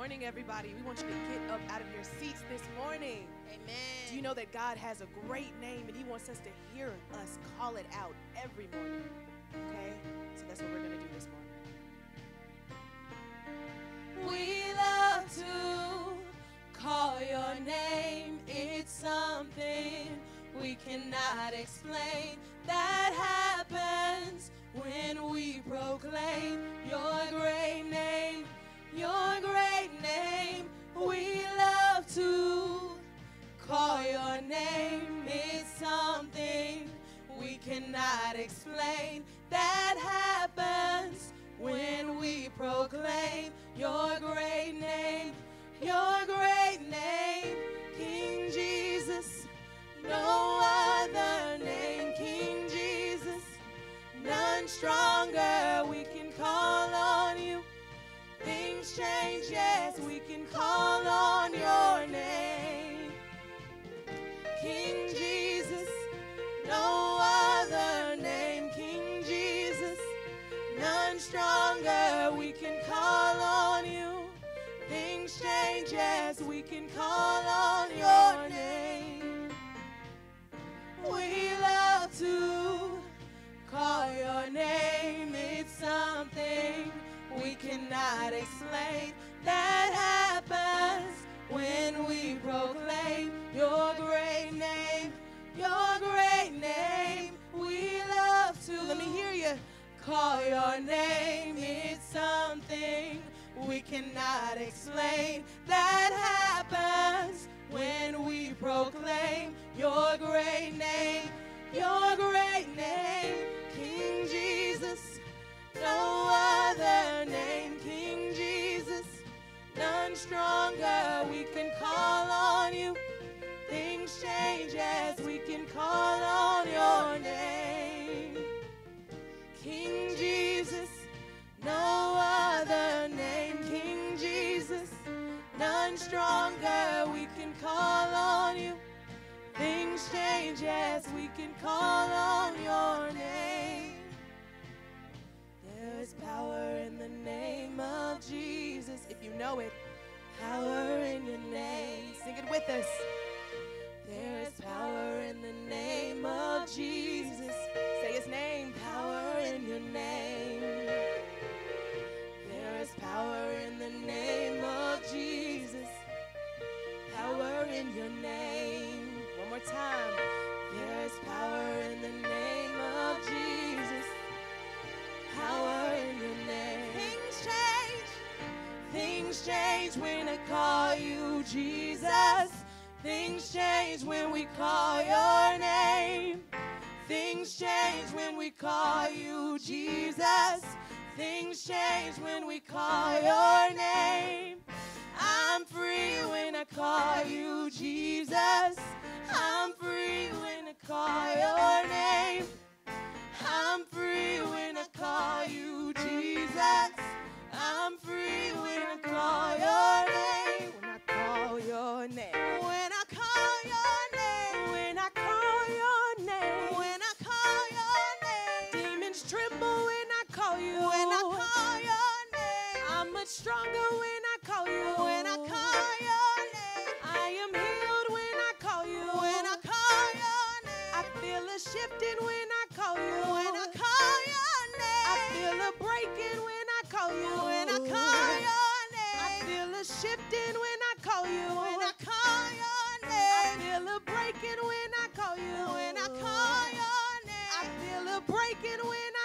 morning, everybody. We want you to get up out of your seats this morning. Amen. Do you know that God has a great name and He wants us to hear us call it out every morning? Okay? So that's what we're going to do this morning. We love to call your name. It's something we cannot explain that happens when we proclaim your great name. Your great name. We love to call your name. It's something we cannot explain that happens when we proclaim your great name, your great name, King Jesus. No other name, King Jesus. None stronger, we change, yes, we can call on your name. King Jesus, no other name, King Jesus. None stronger, we can call on you. Things change, yes, we can call on your name. We cannot explain time. There is power in the name of Jesus. Power in your name. Things change. Things change when I call you Jesus. Things change when we call your name. Things change when we call you Jesus. Things change when we call your name. I'm free when I call you Jesus. Call your name. I'm free when I call you Jesus. I'm free when I call your name. When I call your name. When I call your name. When I call your name. When I call your name. Demons tremble when I call you. When I call your name. I'm much stronger a shifting when I call you. When I call your name. I feel a breaking when I call you. When I call your name. I feel a breaking when I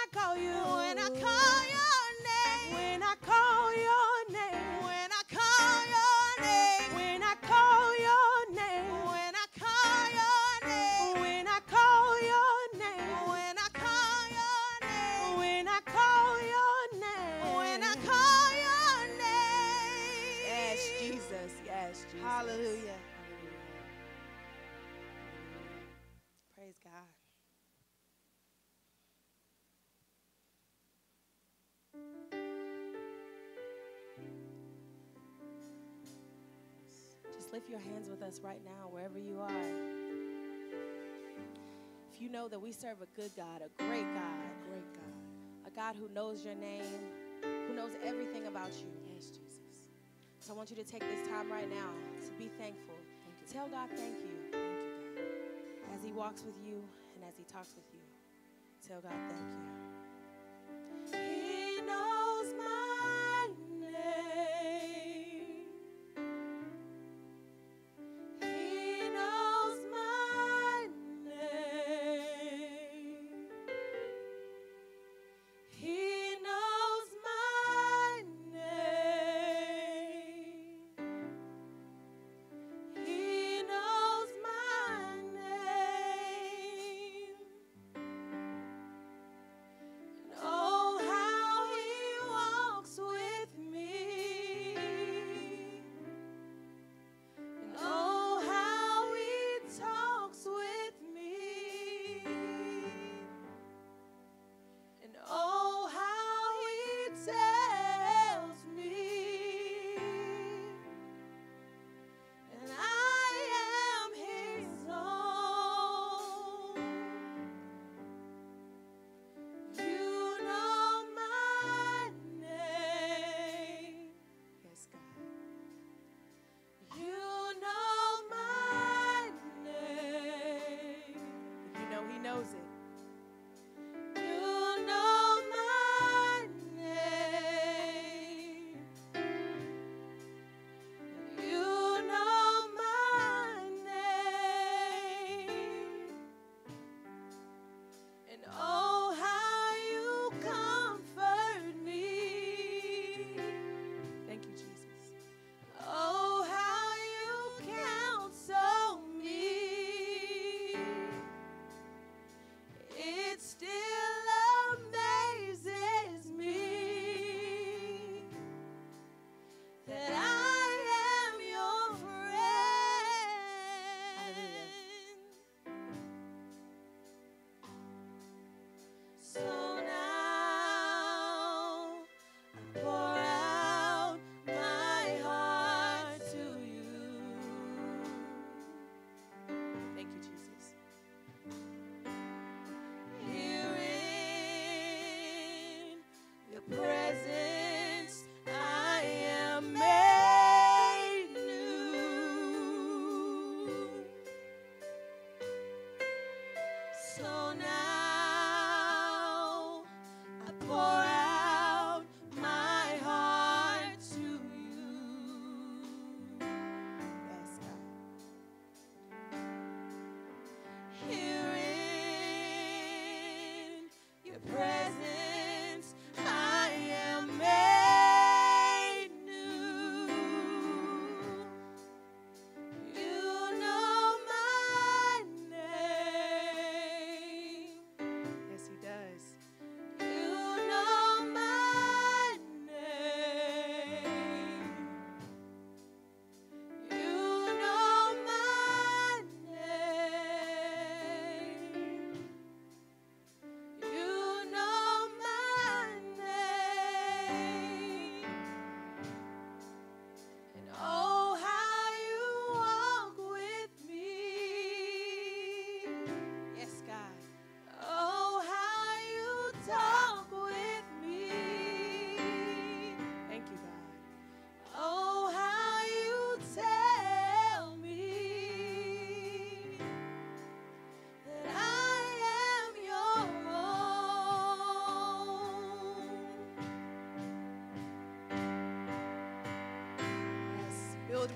lift your hands with us right now, wherever you are. If you know that we serve a good God, a great God, a great God, a God who knows your name, who knows everything about you. Yes, Jesus. So I want you to take this time right now to be thankful. Thank Tell God thank you. Thank you God. As He walks with you and as He talks with you, tell God thank you.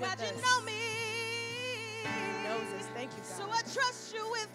with God, us. you know me. Moses. Thank you, God. So I trust you with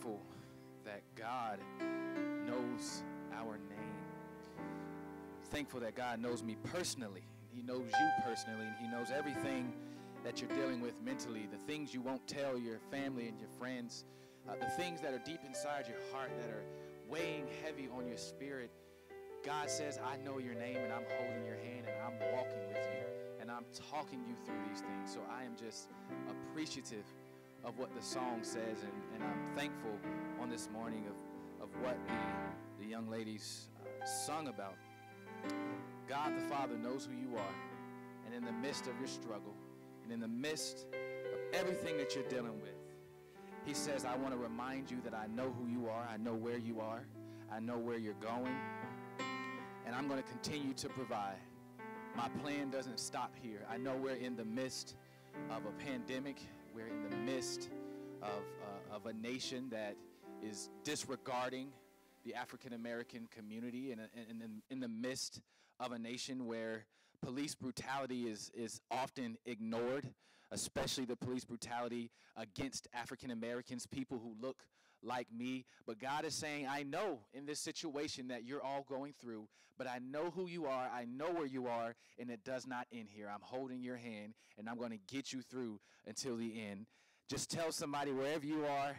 thankful that God knows our name. Thankful that God knows me personally. He knows you personally, and He knows everything that you're dealing with mentally, the things you won't tell your family and your friends, uh, the things that are deep inside your heart that are weighing heavy on your spirit. God says, I know your name, and I'm holding your hand, and I'm walking with you, and I'm talking you through these things. So I am just appreciative of what the song says, and, and I'm thankful on this morning of, of what the, the young ladies uh, sung about. God the Father knows who you are, and in the midst of your struggle, and in the midst of everything that you're dealing with, He says, I want to remind you that I know who you are, I know where you are, I know where you're going, and I'm going to continue to provide. My plan doesn't stop here. I know we're in the midst of a pandemic. We're in the midst of, uh, of a nation that is disregarding the African American community and in, in, in the midst of a nation where police brutality is, is often ignored, especially the police brutality against African Americans, people who look like me. But God is saying, I know in this situation that you're all going through, but I know who you are, I know where you are, and it does not end here. I'm holding your hand, and I'm going to get you through until the end. Just tell somebody wherever you are,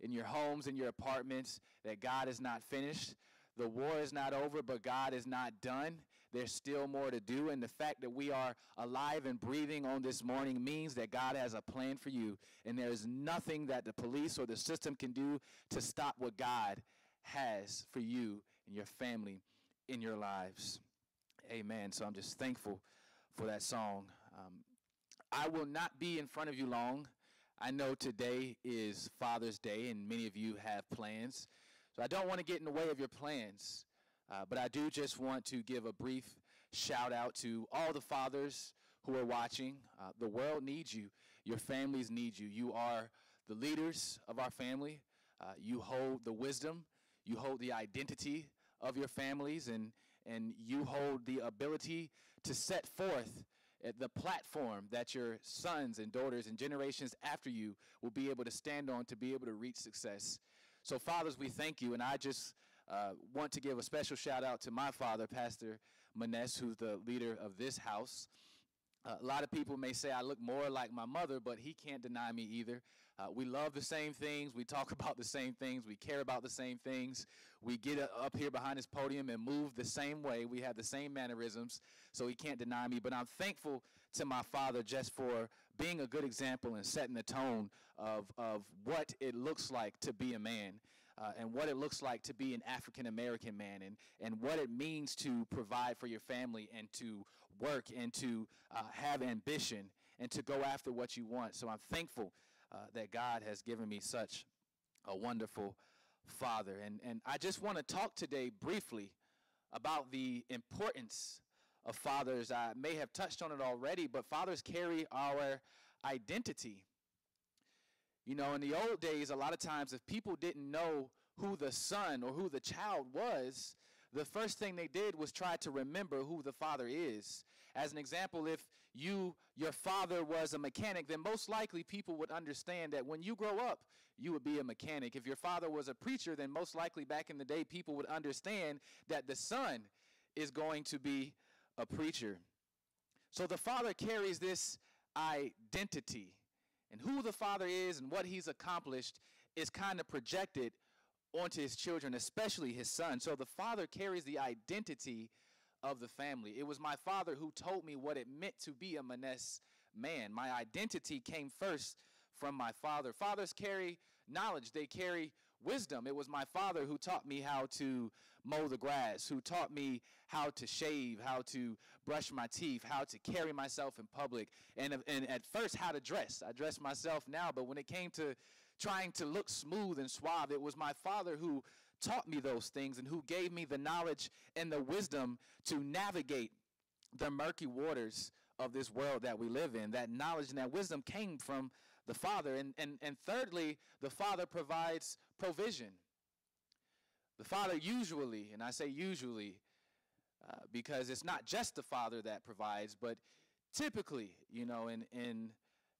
in your homes, in your apartments, that God is not finished. The war is not over, but God is not done. There's still more to do. And the fact that we are alive and breathing on this morning means that God has a plan for you. And there is nothing that the police or the system can do to stop what God has for you and your family in your lives. Amen. So I'm just thankful for that song. Um, I will not be in front of you long. I know today is Father's Day, and many of you have plans. So I don't want to get in the way of your plans, uh, but I do just want to give a brief shout out to all the fathers who are watching. Uh, the world needs you, your families need you. You are the leaders of our family, uh, you hold the wisdom, you hold the identity of your families, and, and you hold the ability to set forth the platform that your sons and daughters and generations after you will be able to stand on to be able to reach success. So, fathers, we thank you. And I just uh, want to give a special shout out to my father, Pastor Maness, who's the leader of this house. Uh, a lot of people may say I look more like my mother, but he can't deny me either. Uh, we love the same things. We talk about the same things. We care about the same things. We get up here behind this podium and move the same way. We have the same mannerisms, so he can't deny me. But I'm thankful to my father just for being a good example and setting the tone of, of what it looks like to be a man. Uh, and what it looks like to be an African American man, and, and what it means to provide for your family, and to work, and to uh, have ambition, and to go after what you want. So I'm thankful uh, that God has given me such a wonderful father. And, and I just want to talk today briefly about the importance of fathers. I may have touched on it already, but fathers carry our identity. You know, in the old days, a lot of times, if people didn't know who the son or who the child was, the first thing they did was try to remember who the father is. As an example, if you your father was a mechanic, then most likely people would understand that when you grow up, you would be a mechanic. If your father was a preacher, then most likely back in the day people would understand that the son is going to be a preacher. So the father carries this identity. And who the father is and what he's accomplished is kind of projected onto his children, especially his son. So the father carries the identity of the family. It was my father who told me what it meant to be a Maness man. My identity came first from my father. Fathers carry knowledge, they carry wisdom. It was my father who taught me how to mow the grass, who taught me how to shave, how to brush my teeth, how to carry myself in public, and, and at first, how to dress. I dress myself now, but when it came to trying to look smooth and suave, it was my father who taught me those things and who gave me the knowledge and the wisdom to navigate the murky waters of this world that we live in. That knowledge and that wisdom came from the Father. And, and, and thirdly, the Father provides provision. The Father usually, and I say usually uh, because it's not just the Father that provides, but typically, you know, in, in,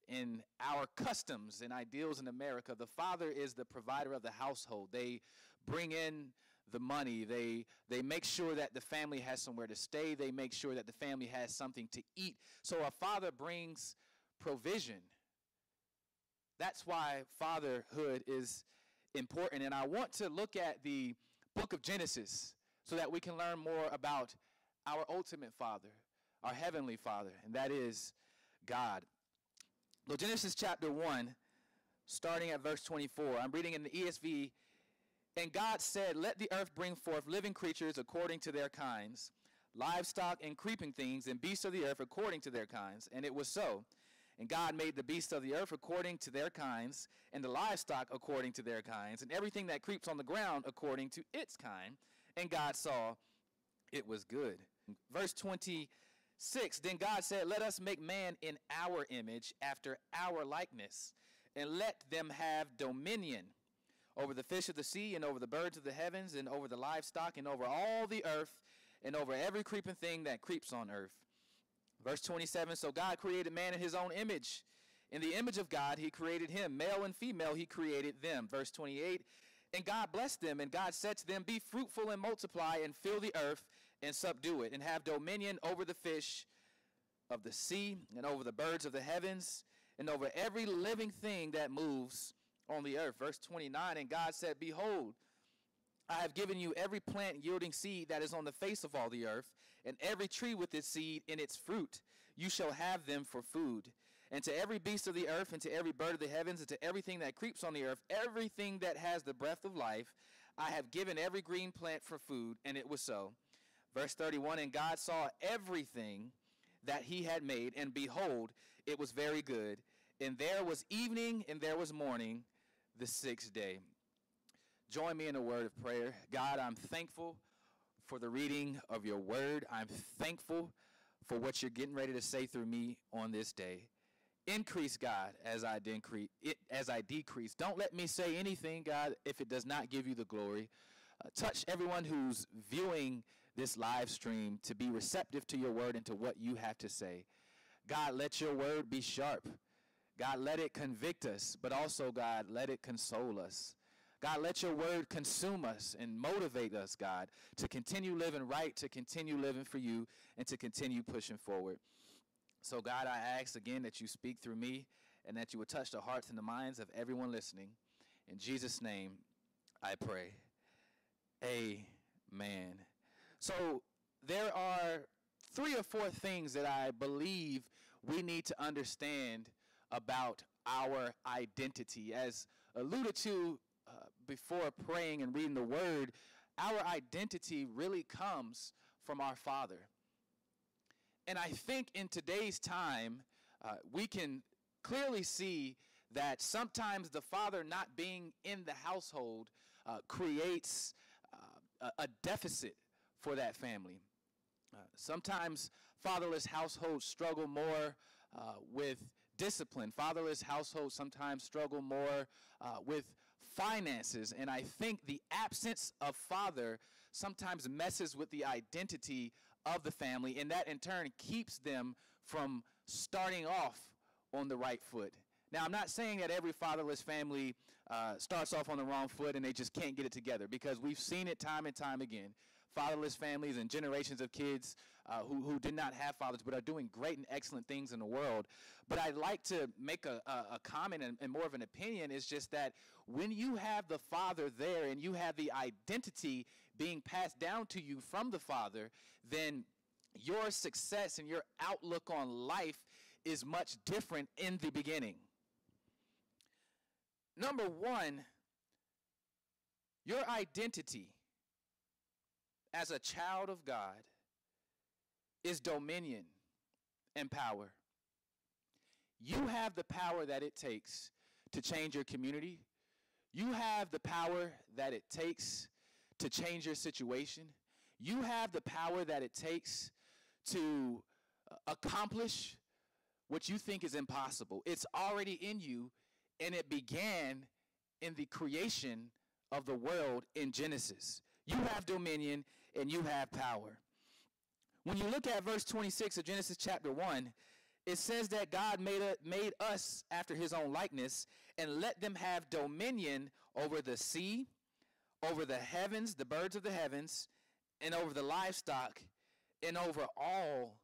in our customs and ideals in America, the Father is the provider of the household. They bring in the money. They they make sure that the family has somewhere to stay. They make sure that the family has something to eat. So a father brings provision. That's why fatherhood is important. And I want to look at the book of Genesis so that we can learn more about our ultimate father, our heavenly father, and that is God. Well, Genesis chapter 1, starting at verse 24. I'm reading in the ESV and God said, Let the earth bring forth living creatures according to their kinds, livestock and creeping things, and beasts of the earth according to their kinds. And it was so. And God made the beasts of the earth according to their kinds, and the livestock according to their kinds, and everything that creeps on the ground according to its kind. And God saw it was good. Verse 26 Then God said, Let us make man in our image, after our likeness, and let them have dominion over the fish of the sea and over the birds of the heavens and over the livestock and over all the earth and over every creeping thing that creeps on earth. Verse 27 So God created man in his own image. In the image of God, he created him. Male and female, he created them. Verse 28 And God blessed them, and God said to them, Be fruitful and multiply, and fill the earth, and subdue it, and have dominion over the fish of the sea, and over the birds of the heavens, and over every living thing that moves on the earth. Verse 29 And God said, Behold, I have given you every plant yielding seed that is on the face of all the earth, and every tree with its seed in its fruit. You shall have them for food. And to every beast of the earth, and to every bird of the heavens, and to everything that creeps on the earth, everything that has the breath of life, I have given every green plant for food. And it was so. Verse 31 And God saw everything that he had made, and behold, it was very good. And there was evening, and there was morning, the sixth day. Join me in a word of prayer. God, I'm thankful for the reading of your word. I'm thankful for what you're getting ready to say through me on this day. Increase, God, as I decrease. As I decrease, don't let me say anything, God, if it does not give you the glory. Uh, touch everyone who's viewing this live stream to be receptive to your word and to what you have to say. God, let your word be sharp. God, let it convict us, but also, God, let it console us. God, let your word consume us and motivate us, God, to continue living right, to continue living for you, and to continue pushing forward. So, God, I ask again that you speak through me and that you would touch the hearts and the minds of everyone listening. In Jesus' name, I pray. Amen. So, there are three or four things that I believe we need to understand about our identity. As alluded to before praying and reading the word, our identity really comes from our Father. And I think in today's time, uh, we can clearly see that sometimes the father not being in the household uh, creates uh, a, deficit for that family. Uh, sometimes fatherless households struggle more uh, with discipline. Fatherless households sometimes struggle more uh, with finances, and I think the absence of father sometimes messes with the identity of the family, and that in turn keeps them from starting off on the right foot. Now, I'm not saying that every fatherless family uh, starts off on the wrong foot and they just can't get it together because we've seen it time and time again fatherless families and generations of kids uh, who, who did not have fathers but are doing great and excellent things in the world. But I'd like to make a, a, a comment and, and more of an opinion is just that when you have the father there and you have the identity being passed down to you from the father, then your success and your outlook on life is much different in the beginning. Number one, Your identity as a child of God is dominion and power. You have the power that it takes to change your community. You have the power that it takes to change your situation. You have the power that it takes to uh, accomplish what you think is impossible. It's already in you, and it began in the creation of the world in Genesis. You have dominion and you have power. When you look at verse 26 of Genesis chapter 1, it says that God made, a, made us after his own likeness and let them have dominion over the sea, over the heavens, the birds of the heavens, and over the livestock, and over all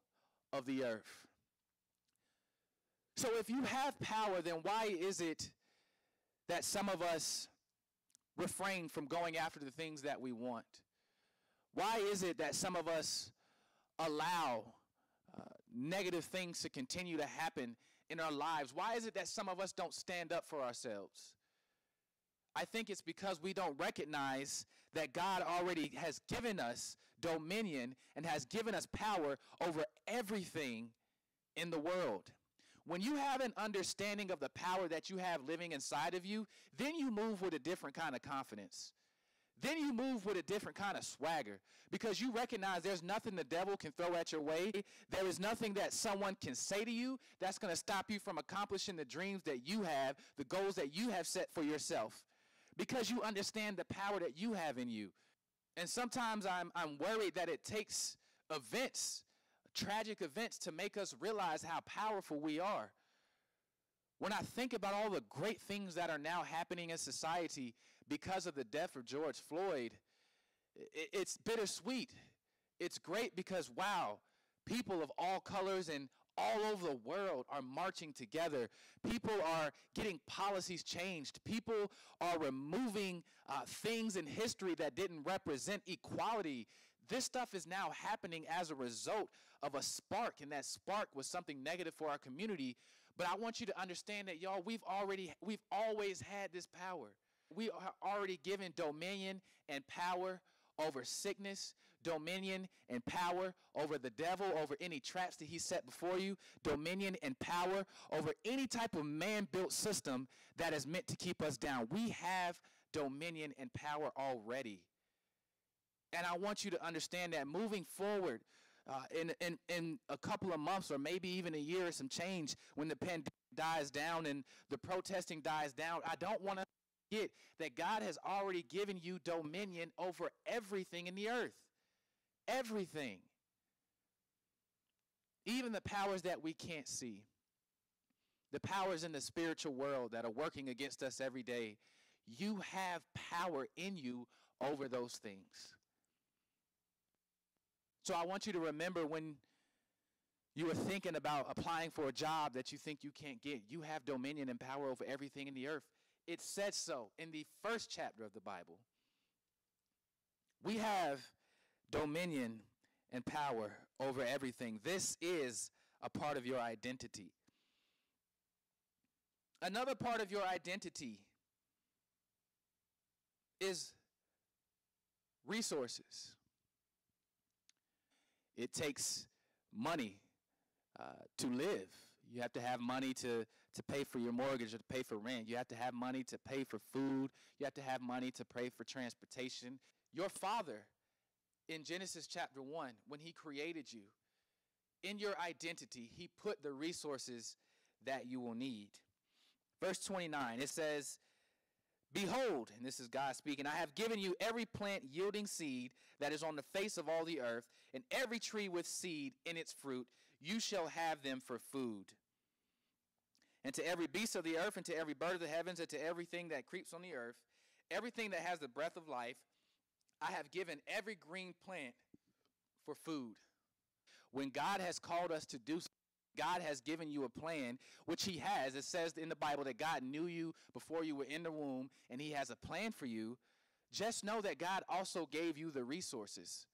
of the earth. So if you have power, then why is it that some of us refrain from going after the things that we want? Why is it that some of us allow uh, negative things to continue to happen in our lives? Why is it that some of us don't stand up for ourselves? I think it's because we don't recognize that God already has given us dominion and has given us power over everything in the world. When you have an understanding of the power that you have living inside of you, then you move with a different kind of confidence. Then you move with a different kind of swagger because you recognize there's nothing the devil can throw at your way. There is nothing that someone can say to you that's going to stop you from accomplishing the dreams that you have, the goals that you have set for yourself because you understand the power that you have in you. And sometimes I'm, I'm worried that it takes events tragic events to make us realize how powerful we are. When I think about all the great things that are now happening in society because of the death of George Floyd, it's bittersweet. It's great because, wow, people of all colors and all over the world are marching together. People are getting policies changed. People are removing uh, things in history that didn't represent equality. This stuff is now happening as a result of a spark, and that spark was something negative for our community. But I want you to understand that, y'all, we've already, we've always had this power. We are already given dominion and power over sickness, dominion and power over the devil, over any traps that he set before you, dominion and power over any type of man built system that is meant to keep us down. We have dominion and power already. And I want you to understand that moving forward, uh, in, in, in a couple of months or maybe even a year or some change when the pandemic dies down and the protesting dies down, I don't want to forget that God has already given you dominion over everything in the earth. Everything. Even the powers that we can't see. The powers in the spiritual world that are working against us every day. You have power in you over those things. So I want you to remember when you are thinking about applying for a job that you think you can't get, you have dominion and power over everything in the earth. It said so in the first chapter of the Bible. We have dominion and power over everything. This is a part of your identity. Another part of your identity is resources. It takes money uh, to live. You have to have money to, to pay for your mortgage or to pay for rent. You have to have money to pay for food. You have to have money to pay for transportation. Your father, in Genesis chapter 1, when he created you, in your identity, he put the resources that you will need. Verse 29, it says, Behold, and this is God speaking, I have given you every plant yielding seed that is on the face of all the earth, and every tree with seed in its fruit. You shall have them for food. And to every beast of the earth, and to every bird of the heavens, and to everything that creeps on the earth, everything that has the breath of life, I have given every green plant for food. When God has called us to do God has given you a plan, which He has. It says in the Bible that God knew you before you were in the womb, and He has a plan for you. Just know that God also gave you the resources.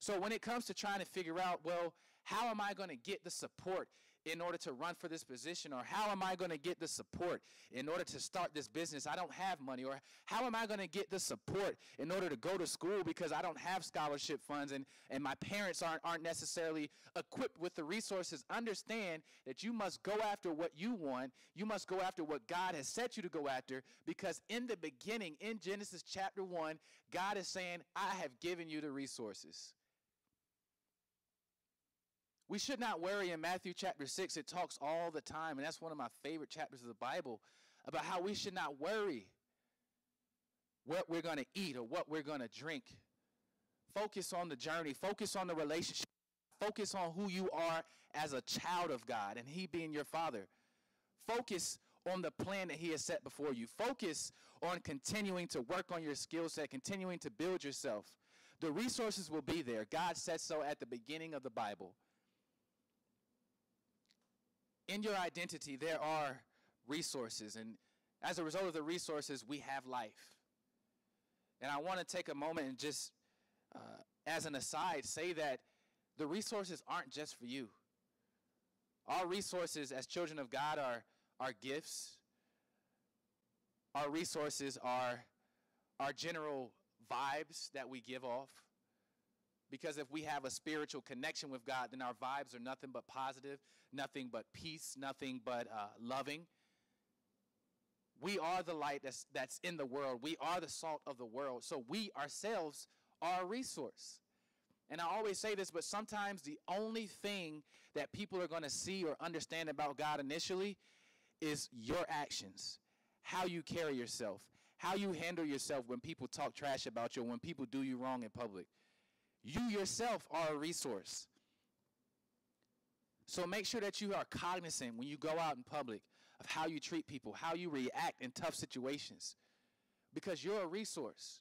So when it comes to trying to figure out, well, how am I going to get the support? In order to run for this position? Or how am I going to get the support in order to start this business? I don't have money. Or how am I going to get the support in order to go to school because I don't have scholarship funds and, and my parents aren't, aren't necessarily equipped with the resources? Understand that you must go after what you want. You must go after what God has set you to go after because in the beginning, in Genesis chapter 1, God is saying, I have given you the resources. We should not worry in Matthew chapter 6. It talks all the time, and that's one of my favorite chapters of the Bible about how we should not worry what we're going to eat or what we're going to drink. Focus on the journey, focus on the relationship, focus on who you are as a child of God and He being your Father. Focus on the plan that He has set before you. Focus on continuing to work on your skill set, continuing to build yourself. The resources will be there. God said so at the beginning of the Bible in your identity, there are resources. And as a result of the resources, we have life. And I want to take a moment and just, uh, as an aside, say that the resources aren't just for you. Our resources as children of God are, are gifts. Our resources are our general vibes that we give off. Because if we have a spiritual connection with God, then our vibes are nothing but positive, nothing but peace, nothing but uh, loving. We are the light that's, that's in the world. We are the salt of the world. So we ourselves are a resource. And I always say this, but sometimes the only thing that people are going to see or understand about God initially is your actions, how you carry yourself, how you handle yourself when people talk trash about you, when people do you wrong in public. You yourself are a resource. So make sure that you are cognizant when you go out in public of how you treat people, how you react in tough situations, because you're a resource.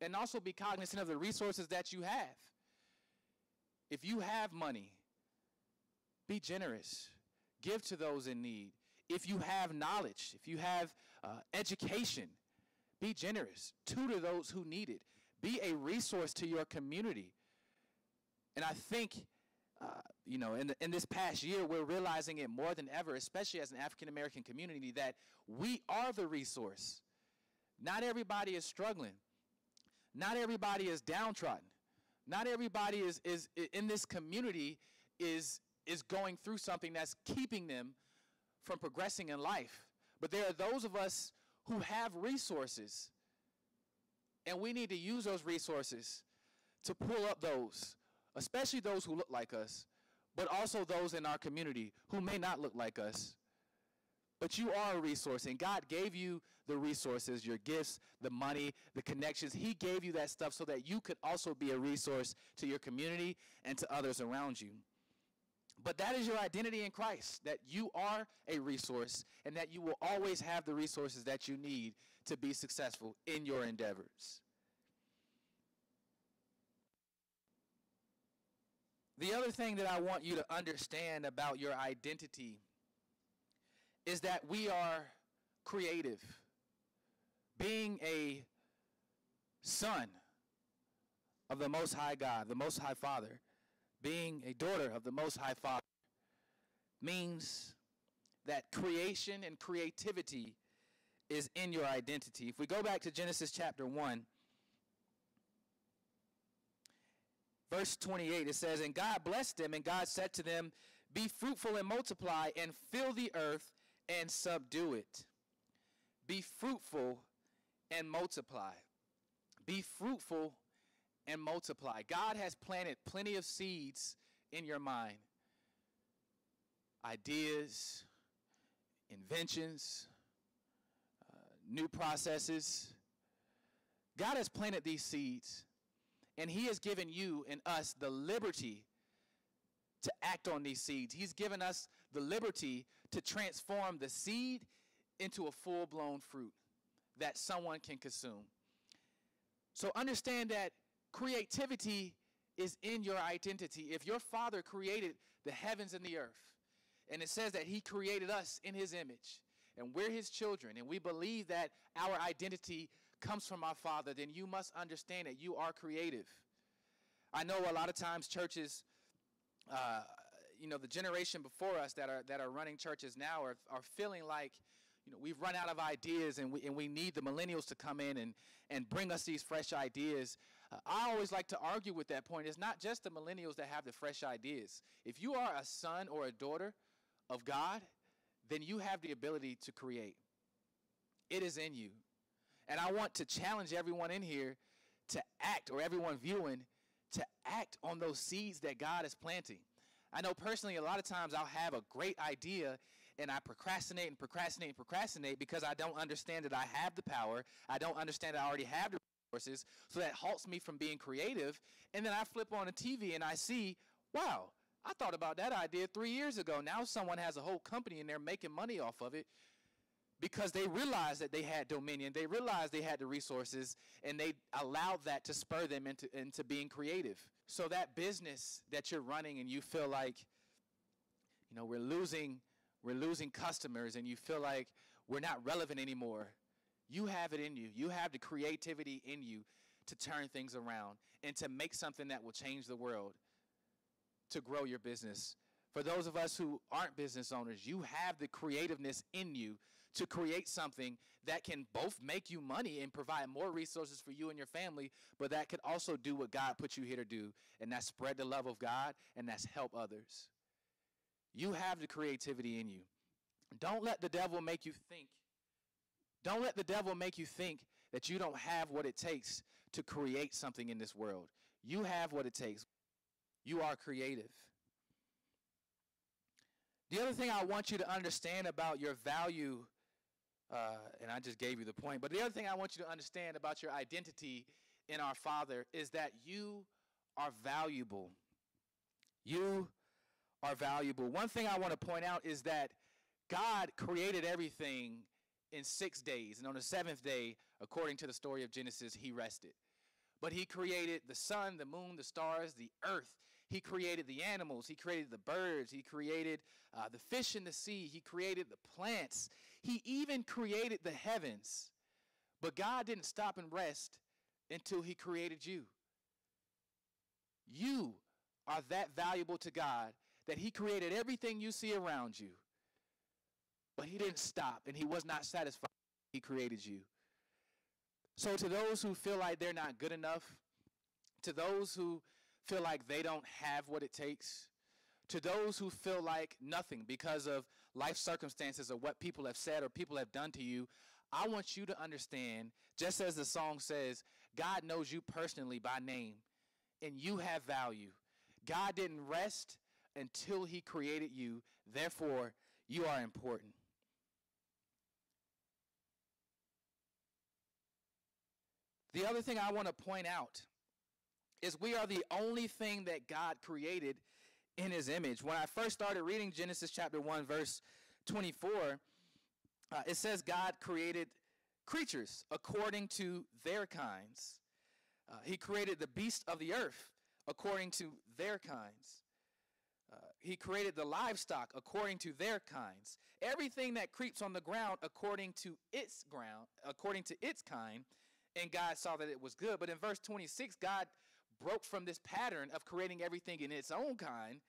And also be cognizant of the resources that you have. If you have money, be generous, give to those in need. If you have knowledge, if you have uh, education, be generous, tutor those who need it. Be a resource to your community. And I think, uh, you know, in, the, in this past year, we're realizing it more than ever, especially as an African American community, that we are the resource. Not everybody is struggling. Not everybody is downtrodden. Not everybody is, is in this community is, is going through something that's keeping them from progressing in life. But there are those of us who have resources and we need to use those resources to pull up those, especially those who look like us, but also those in our community who may not look like us. But you are a resource, and God gave you the resources, your gifts, the money, the connections. He gave you that stuff so that you could also be a resource to your community and to others around you. But that is your identity in Christ, that you are a resource and that you will always have the resources that you need to be successful in your endeavors. The other thing that I want you to understand about your identity is that we are creative. Being a son of the Most High God, the Most High Father, being a daughter of the Most High Father, means that creation and creativity is in your identity. If we go back to Genesis chapter 1, verse 28, it says, And God blessed them, and God said to them, Be fruitful and multiply, and fill the earth and subdue it. Be fruitful and multiply. Be fruitful and multiply. God has planted plenty of seeds in your mind ideas, inventions, new processes. God has planted these seeds, and He has given you and us the liberty to act on these seeds. He's given us the liberty to transform the seed into a full blown fruit that someone can consume. So understand that creativity is in your identity. If your Father created the heavens and the earth, and it says that He created us in His image, and we're his children, and we believe that our identity comes from our Father, then you must understand that you are creative. I know a lot of times churches, uh, you know, the generation before us that are that are running churches now are are feeling like, you know, we've run out of ideas and we and we need the millennials to come in and and bring us these fresh ideas. Uh, I always like to argue with that point. It's not just the millennials that have the fresh ideas. If you are a son or a daughter of God, then you have the ability to create. It is in you. And I want to challenge everyone in here to act, or everyone viewing, to act on those seeds that God is planting. I know personally, a lot of times I'll have a great idea and I procrastinate and procrastinate and procrastinate because I don't understand that I have the power. I don't understand that I already have the resources. So that halts me from being creative. And then I flip on the TV and I see, wow, I thought about that idea three years ago. Now someone has a whole company and they're making money off of it because they realized that they had dominion. They realized they had the resources and they allowed that to spur them into, into being creative. So that business that you're running and you feel like, you know, we're losing, we're losing customers and you feel like we're not relevant anymore. You have it in you. You have the creativity in you to turn things around and to make something that will change the world, to grow your business. For those of us who aren't business owners, you have the creativeness in you to create something that can both make you money and provide more resources for you and your family, but that could also do what God put you here to do, and that's spread the love of God and that's help others. You have the creativity in you. Don't let the devil make you think. Don't let the devil make you think that you don't have what it takes to create something in this world. You have what it takes. You are creative. The other thing I want you to understand about your value, uh, and I just gave you the point, but the other thing I want you to understand about your identity in our Father is that you are valuable. You are valuable. One thing I want to point out is that God created everything in six days, and on the seventh day, according to the story of Genesis, he rested. But he created the sun, the moon, the stars, the earth. He created the animals. He created the birds. He created uh, the fish in the sea. He created the plants. He even created the heavens. But God didn't stop and rest until he created you. You are that valuable to God that he created everything you see around you. But he didn't stop and he was not satisfied. He created you. So, to those who feel like they're not good enough, to those who feel like they don't have what it takes, to those who feel like nothing because of life circumstances or what people have said or people have done to you, I want you to understand, just as the song says, God knows you personally by name and you have value. God didn't rest until He created you, therefore, you are important. The other thing I want to point out is we are the only thing that God created in his image. When I first started reading Genesis chapter 1 verse 24, uh, it says God created creatures according to their kinds. Uh, he created the beasts of the earth according to their kinds. Uh, he created the livestock according to their kinds. Everything that creeps on the ground according to its ground, according to its kind and God saw that it was good. But in verse 26, God broke from this pattern of creating everything in its own kind.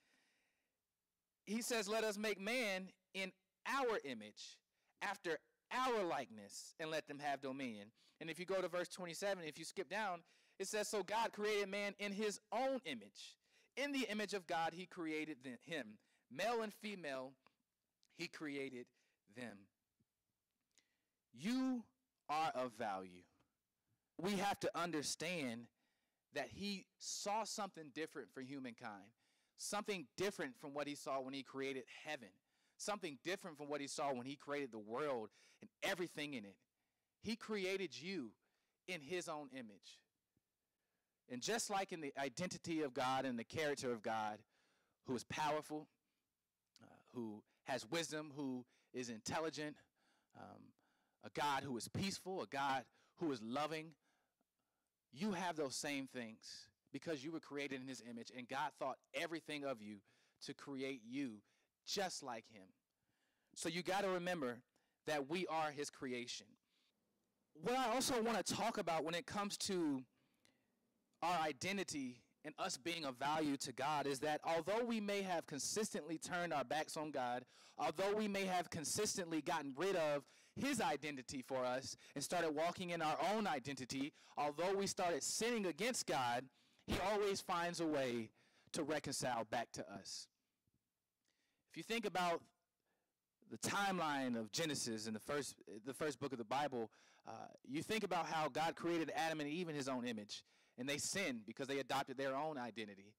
He says, Let us make man in our image, after our likeness, and let them have dominion. And if you go to verse 27, if you skip down, it says, So God created man in his own image. In the image of God, he created him. Male and female, he created them. You are of value we have to understand that he saw something different for humankind, something different from what he saw when he created heaven, something different from what he saw when he created the world and everything in it. He created you in his own image. And just like in the identity of God and the character of God, who is powerful, uh, who has wisdom, who is intelligent, um, a God who is peaceful, a God who is loving, you have those same things because you were created in his image and God thought everything of you to create you just like him. So you got to remember that we are his creation. What I also want to talk about when it comes to our identity and us being of value to God is that although we may have consistently turned our backs on God, although we may have consistently gotten rid of His identity for us and started walking in our own identity, although we started sinning against God, He always finds a way to reconcile back to us. If you think about the timeline of Genesis in the first, the first book of the Bible, uh, you think about how God created Adam and Eve in His own image and they sinned because they adopted their own identity.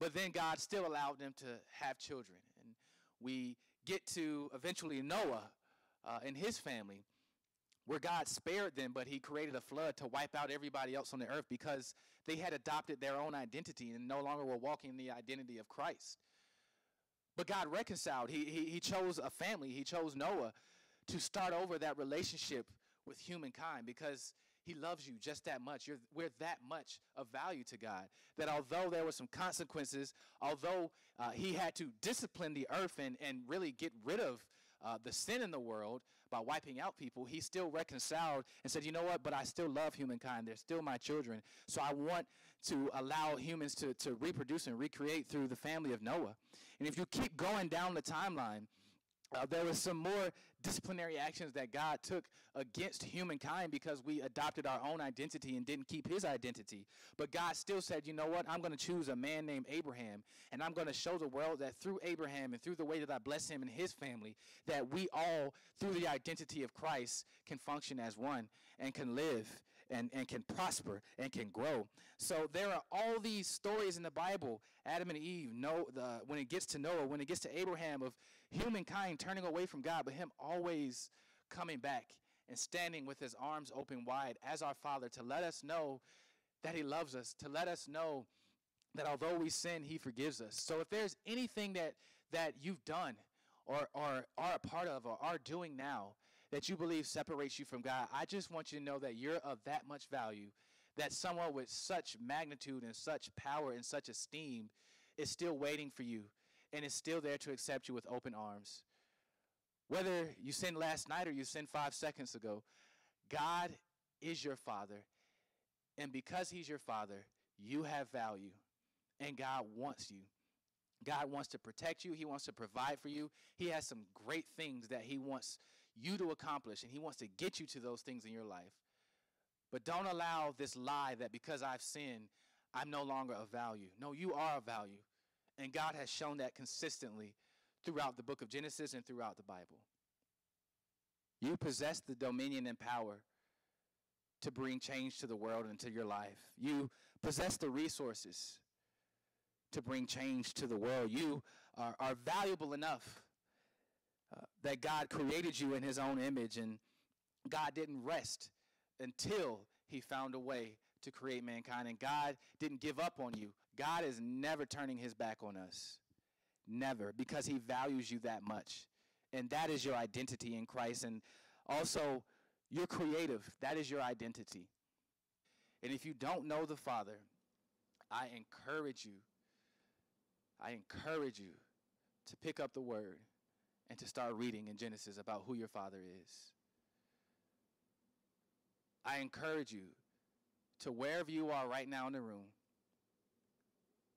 But then God still allowed them to have children. And we get to eventually Noah uh, his family, where God spared them, but he created a flood to wipe out everybody else on the earth because they had adopted their own identity and no longer were walking in the identity of Christ. But God reconciled. He, he, he chose a family, he chose Noah to start over that relationship with humankind because he loves you just that much. You're, we're that much of value to God that although there were some consequences, although uh, He had to discipline the earth and, and really get rid of uh, the sin in the world by wiping out people, He still reconciled and said, You know what? But I still love humankind. They're still my children. So I want to allow humans to, to reproduce and recreate through the family of Noah. And if you keep going down the timeline, uh, there was some more disciplinary actions that God took against humankind because we adopted our own identity and didn't keep his identity. But God still said, you know what? I'm going to choose a man named Abraham, and I'm going to show the world that through Abraham and through the way that I bless him and his family, that we all, through the identity of Christ, can function as one and can live and, and can prosper and can grow. So there are all these stories in the Bible, Adam and Eve, Noah, the, when it gets to Noah, when it gets to Abraham, of humankind turning away from God, but him always coming back and standing with his arms open wide as our Father to let us know that he loves us, to let us know that although we sin, he forgives us. So if there's anything that, that you've done or, or are a part of or are doing now that you believe separates you from God, I just want you to know that you're of that much value, that someone with such magnitude and such power and such esteem is still waiting for you and is still there to accept you with open arms. Whether you sinned last night or you sinned five seconds ago, God is your Father. And because He's your Father, you have value. And God wants you. God wants to protect you. He wants to provide for you. He has some great things that He wants you to accomplish, and He wants to get you to those things in your life. But don't allow this lie that because I've sinned, I'm no longer of value. No, you are of value. And God has shown that consistently throughout the book of Genesis and throughout the Bible. You possess the dominion and power to bring change to the world and to your life. You possess the resources to bring change to the world. You are, are valuable enough that God created you in his own image, and God didn't rest until he found a way to create mankind, and God didn't give up on you. God is never turning his back on us. Never, because he values you that much. And that is your identity in Christ. And also, you're creative. That is your identity. And if you don't know the Father, I encourage you, I encourage you to pick up the word and to start reading in Genesis about who your Father is. I encourage you to wherever you are right now in the room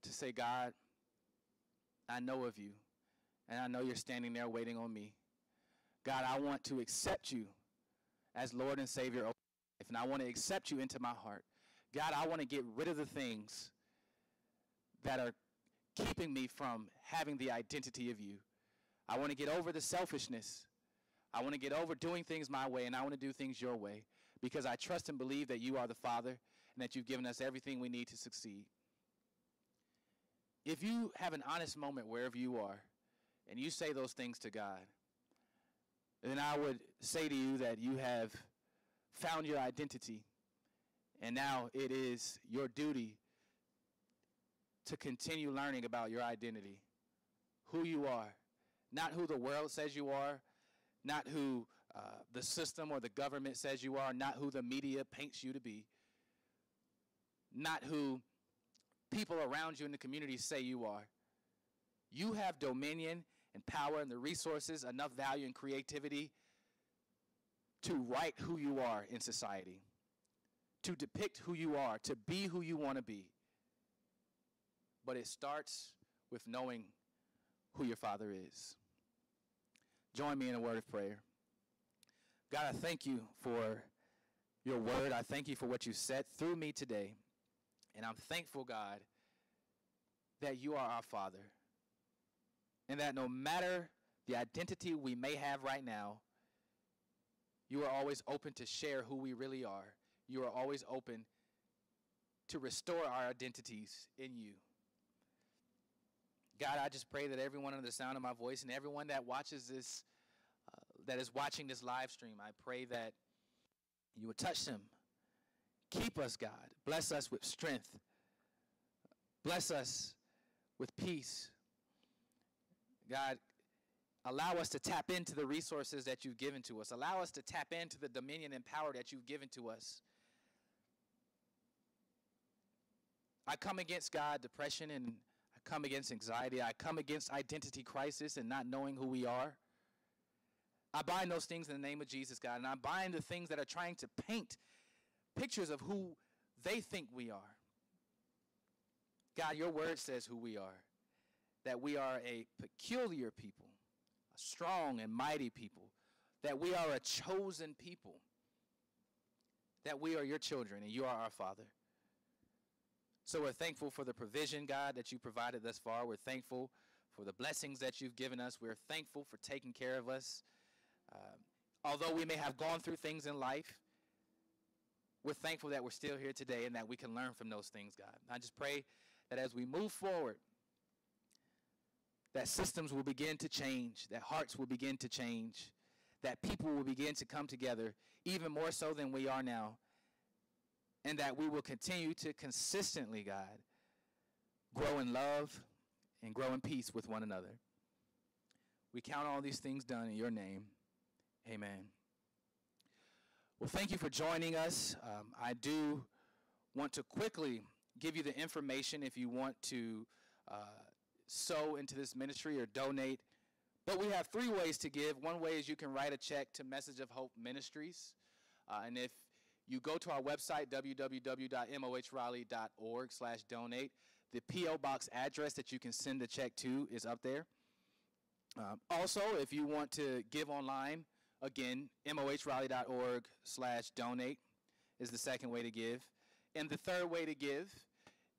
to say, God, I know of you, and I know you're standing there waiting on me. God, I want to accept you as Lord and Savior of my life, and I want to accept you into my heart. God, I want to get rid of the things that are keeping me from having the identity of you. I want to get over the selfishness. I want to get over doing things my way, and I want to do things your way because I trust and believe that you are the Father and that you've given us everything we need to succeed. If you have an honest moment wherever you are and you say those things to God, then I would say to you that you have found your identity, and now it is your duty to continue learning about your identity, who you are, not who the world says you are, not who uh, the system or the government says you are, not who the media paints you to be, not who people around you in the community say you are. You have dominion and power and the resources, enough value and creativity to write who you are in society, to depict who you are, to be who you want to be. but it starts with knowing who your Father is. Join me in a word of prayer. God, I thank you for your word. I thank you for what you said through me today. And I'm thankful, God, that you are our Father. And that no matter the identity we may have right now, you are always open to share who we really are. You are always open to restore our identities in you. God, I just pray that everyone under the sound of my voice and everyone that watches this, uh, that is watching this live stream, I pray that you would touch them. Keep us, God. Bless us with strength. Bless us with peace. God, allow us to tap into the resources that you've given to us. Allow us to tap into the dominion and power that you've given to us. I come against God, depression, and come against anxiety. I come against identity crisis and not knowing who we are. I bind those things in the name of Jesus, God, and I bind the things that are trying to paint pictures of who they think we are. God, your word says who we are, that we are a peculiar people, a strong and mighty people, that we are a chosen people, that we are your children and you are our Father. So we're thankful for the provision, God, that you provided thus far. We're thankful for the blessings that you've given us. We're thankful for taking care of us. Uh, although we may have gone through things in life, we're thankful that we're still here today and that we can learn from those things, God. I just pray that as we move forward, that systems will begin to change, that hearts will begin to change, that people will begin to come together even more so than we are now, and that we will continue to consistently, God, grow in love and grow in peace with one another. We count all these things done in your name. Amen. Well, thank you for joining us. Um, I do want to quickly give you the information if you want to uh, sow into this ministry or donate. But we have three ways to give. One way is you can write a check to Message of Hope Ministries. Uh, and if you go to our website, www.mohraleigh.org slash donate. The P.O. Box address that you can send the check to is up there. Um, also, if you want to give online, again, mohraleigh.org slash donate is the second way to give. And the third way to give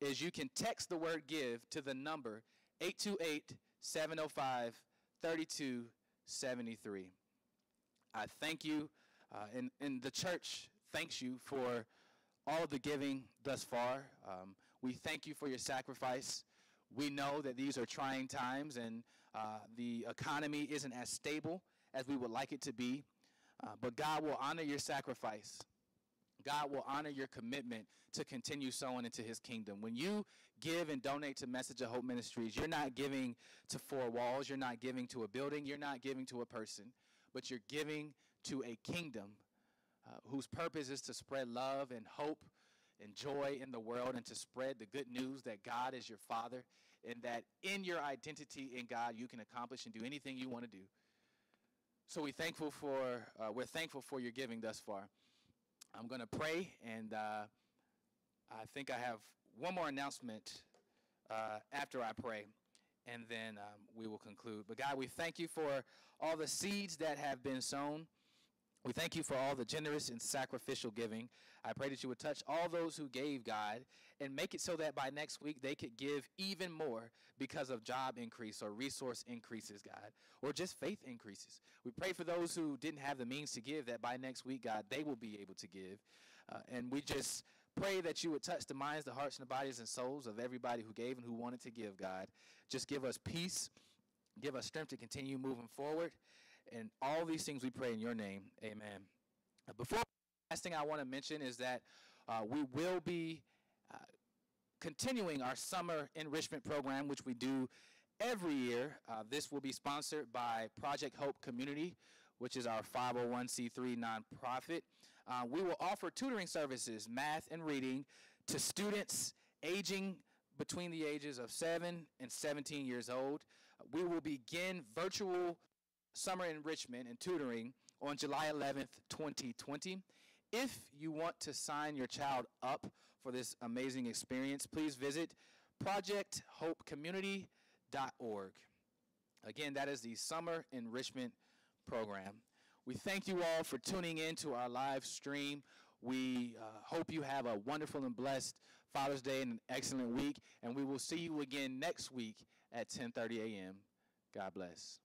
is you can text the word give to the number 828 705 3273. I thank you. Uh, and the church thanks you for all of the giving thus far. Um, we thank you for your sacrifice. We know that these are trying times and uh, the economy isn't as stable as we would like it to be. Uh, but God will honor your sacrifice. God will honor your commitment to continue sowing into his kingdom. When you give and donate to Message of Hope Ministries, you're not giving to four walls, you're not giving to a building, you're not giving to a person, but you're giving to a kingdom uh, whose purpose is to spread love and hope and joy in the world and to spread the good news that God is your Father and that in your identity in God you can accomplish and do anything you want to do. So we thankful for uh, we're thankful for your giving thus far. I'm going to pray, and uh, I think I have one more announcement uh, after I pray, and then um, we will conclude. But God, we thank you for all the seeds that have been sown. We thank you for all the generous and sacrificial giving. I pray that you would touch all those who gave, God, and make it so that by next week they could give even more because of job increase or resource increases, God, or just faith increases. We pray for those who didn't have the means to give that by next week, God, they will be able to give. Uh, and we just pray that you would touch the minds, the hearts, and the bodies and souls of everybody who gave and who wanted to give, God. Just give us peace, give us strength to continue moving forward. And all these things we pray in your name. Amen. Before last thing I want to mention is that uh, we will be uh, continuing our summer enrichment program, which we do every year. Uh, this will be sponsored by Project Hope Community, which is our 501c3 nonprofit. Uh, we will offer tutoring services, math and reading, to students aging between the ages of 7 and 17 years old. We will begin virtual summer enrichment and tutoring on July 11th, 2020. If you want to sign your child up for this amazing experience, please visit projecthopecommunity.org. Again, that is the summer enrichment program. We thank you all for tuning in to our live stream. We uh, hope you have a wonderful and blessed Father's Day and an excellent week. And we will see you again next week at 10:30 a.m. God bless.